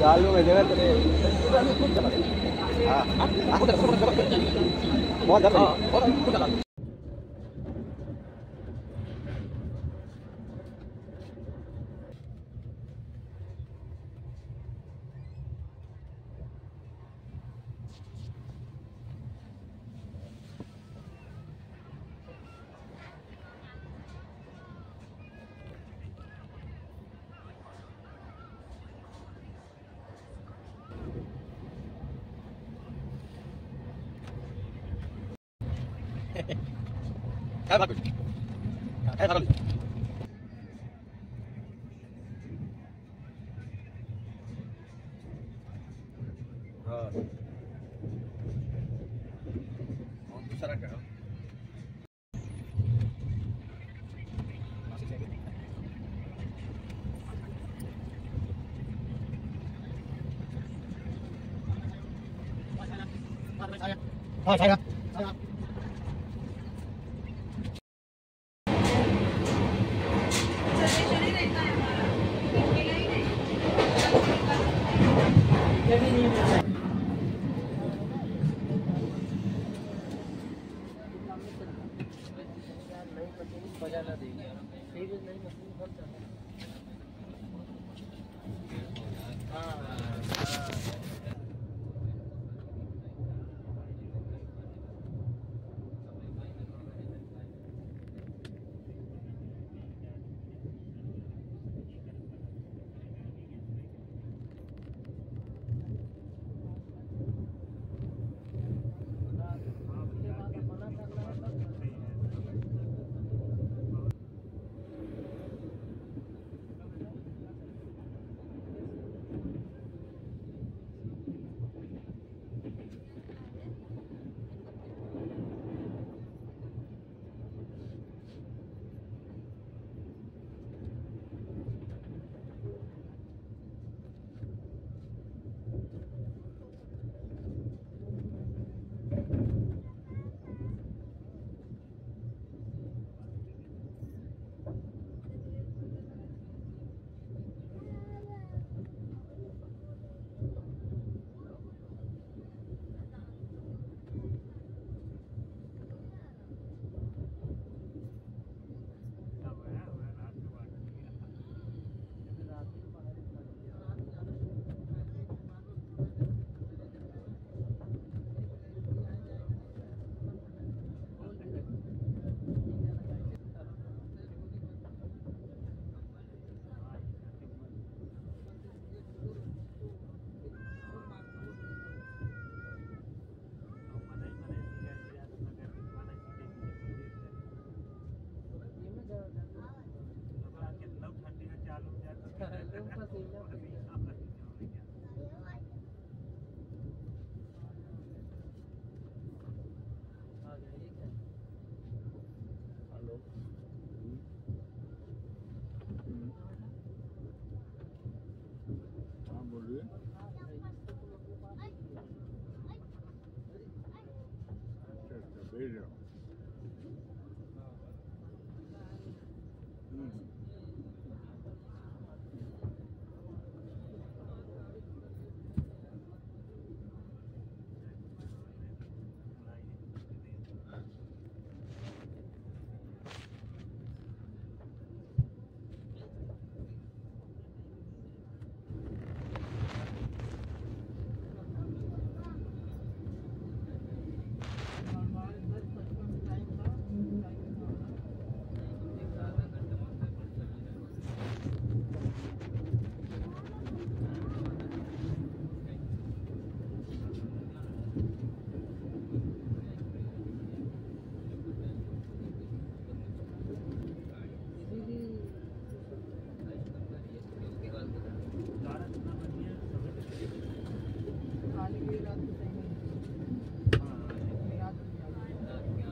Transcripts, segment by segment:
चालू में जगह हाँ। बहुत ज़्यादा काय भाग काय भाग हाँ और दूसरा क्या हाँ जाएगा हाँ didn't even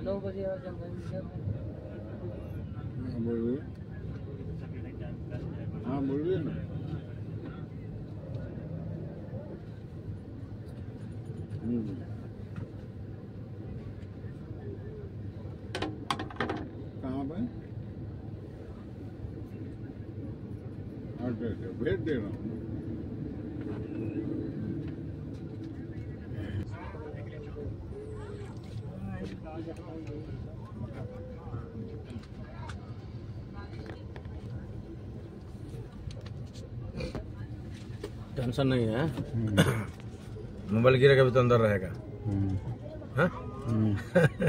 बजे आ जाऊँगा हाँ बोलिए हाँ? बोलिए ना? हम्म। कहाँ पे अच्छा भेज दे रहा हूँ। टेंशन नहीं है। मोबाइल गिरेगा भी तो अंदर रहेगा। हाँ?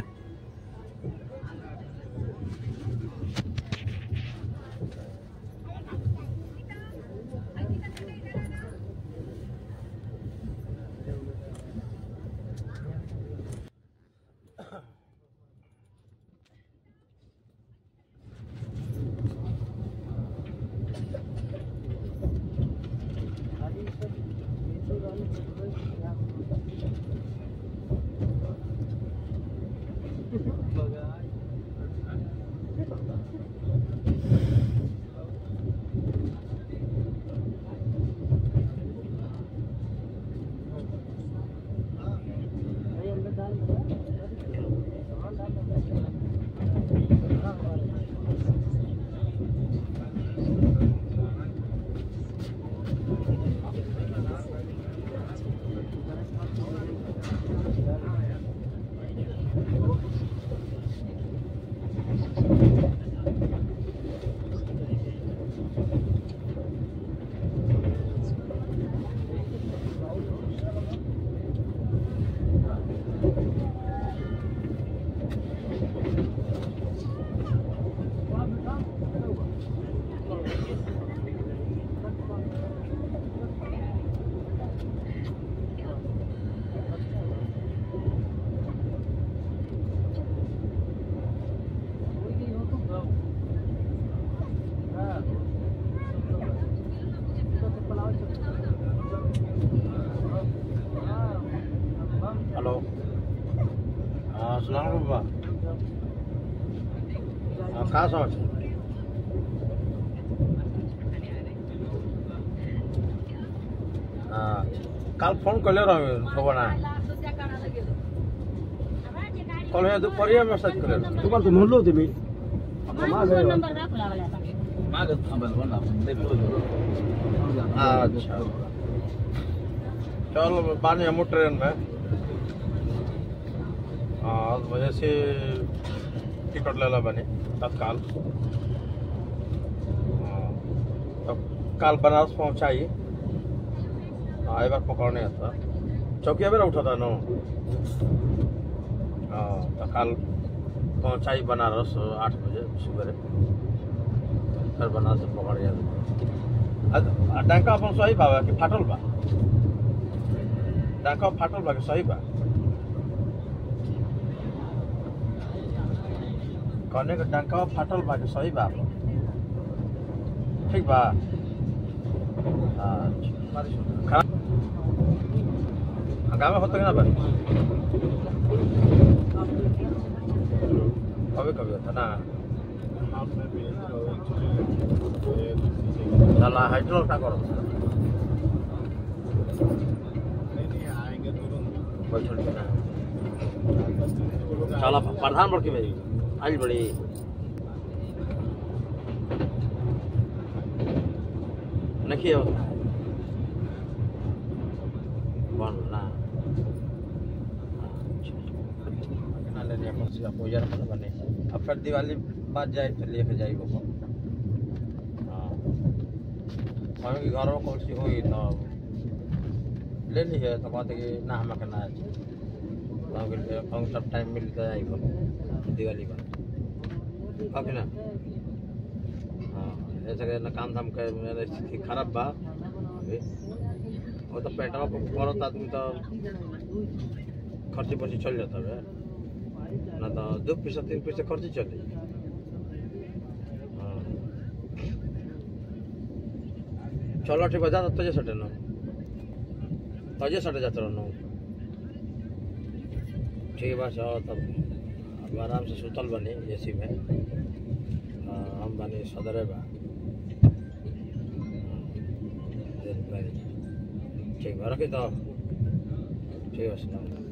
Thank you. हाँ समझ हाँ। काल फ़ोन करले रहे खबर ना कल हे दुपहरिया मेसेज म्हणलो होते मी अच्छा। चल बानी हम ट्रेन में। हाँ वजह से टिकट ले ला बने। तत्काल। हाँ, काल बनारस पहुंचाई हाँ एक बार पकड़ने आता। चौकिया बेरा उठा था नो। हाँ तो पहुंचाई बनारस आठ बजे सुबह। फिर बनारस पकड़ गया डांका अपन सही बा कि फाटल बा? डांका फाटल बा कि सही बा? कहने के डांका फाटल बा कि सही बा अपन? ठीक बा अच्छा खाना हंगामा होता है ना बा कभी कभी होता ना चला हाइड्रोल का करो बैठल के ना चला प्रधान बड़की मेरी लिया मौसी का पूजा अब फिर दिवाली बाद जाए जाए हाँ। सी हुई तो ले ली है तो कि ना हमें करना है। सब टाइम मिलता है। दिवाली पर। हाँ कि ना? हाँ ऐसे के ना काम धाम कर मेरे स्थिति खराब बा वो तो पेटवा पर आदमी तो खर्ची पर्ची चल जाता है। ना तो दो पैसा, तीन पैसा खर्ची चली हाँ। चलो ठीक बजा तजे सटे न। तजे सटे जाते रहनु। ठीक बा चलो तब। हम आराम से सुतल बनी ए में हम बनी सदरे बा ठीक रखी तो ठीक है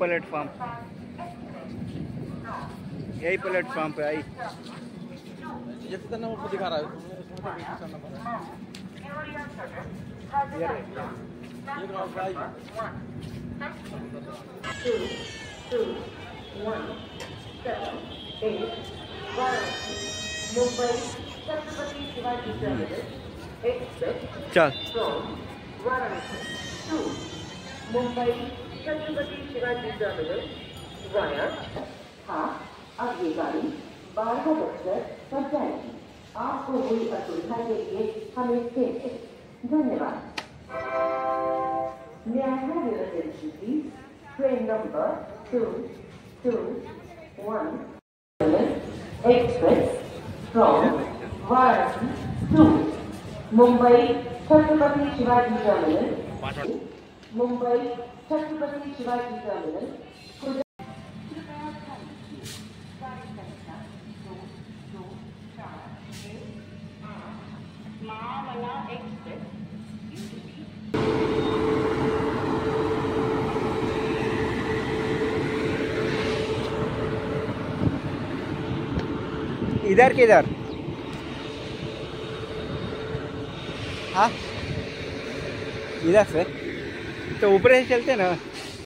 प्लेटफॉर्म यही प्लेटफॉर्म पे आई। नंबर दिखा रहा है इसमें मुंबई, छत्रपति शिवाजी टर्मिनल, वाया। हाँ अब ये गाड़ी बारह बजकर पर जाएगी। आपको हुई असुविधा के लिए हमें फिर धन्यवाद। न्यायालय रेजिडेंसी की train number two two one express from Varanasi to Mumbai Chhatrapati Shivaji terminal. Thank. Mumbai Chhatrapati Shivaji terminal इधर किधर हाँ? इधर से तो ऊपर से चलते ना?